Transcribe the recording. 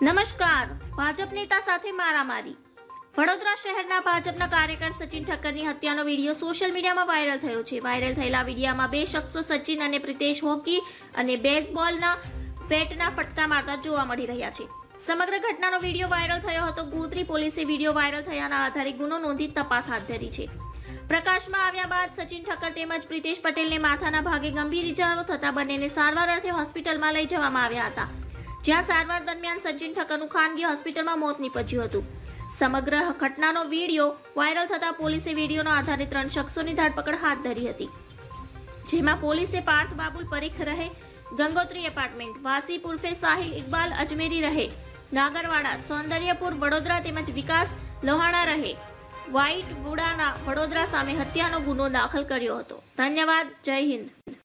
નમસ્કાર. ભાજપ નેતા સાથે મારામારી. વડોદરા શહેરના ભાજપના કાર્યકર સચિન ઠક્કરની હત્યાનો વીડિયો સોશિયલ મીડિયામાં વાયરલ થયો છે. વાયરલ થયેલા વિડીયોમાં બે શખ્સો સચિન અને પ્રિતેશ હોકી અને બેઝબોલના બેટના ફટકા મારતા જોવા મળી રહ્યા છે. સમગ્ર ઘટનાનો વીડિયો વાયરલ થયો હતો. ગોત્રી પોલીસે વીડિયો વાયરલ થયાના આધારે ગુનો નોંધી તપાસ હાથ ધરી છે. પ્રકાશમાં આવ્યા બાદ સચિન ઠક્કર તેમજ પ્રિતેશ પટેલને માથાના ભાગે ગંભીર ઇજાઓ થતા બંનેને સારવાર અર્થે હોસ્પિટલમાં લઈ જવામાં આવ્યા હતા. જ્યાં સારવાર દરમિયાન સચિન ઠક્કરનું ખાનગી હોસ્પિટલમાં મોત નીપજ્યું હતું. સમગ્ર ઘટનાનો વીડિયો વાયરલ થતા પોલીસે વિડીયોના આધારે ત્રણ શખ્સોની ધરપકડ હાથ ધરી હતી. જેમાં પોલીસે પાર્થ બાબુલ પરીખ રહે, ગંગોત્રી એપાર્ટમેન્ટ, વાસી પુરફે શાહી ઇકબાલ અજમેરી રહે, નાગરવાડા, સૌંદર્યપુર, વડોદરા તેમજ વિકાસ લોહાણા રહે વ્હાઇટ વુડાના વડોદરા સામે હત્યાનો ગુનો દાખલ કર્યો હતો. ધન્યવાદ, જય હિન્દ.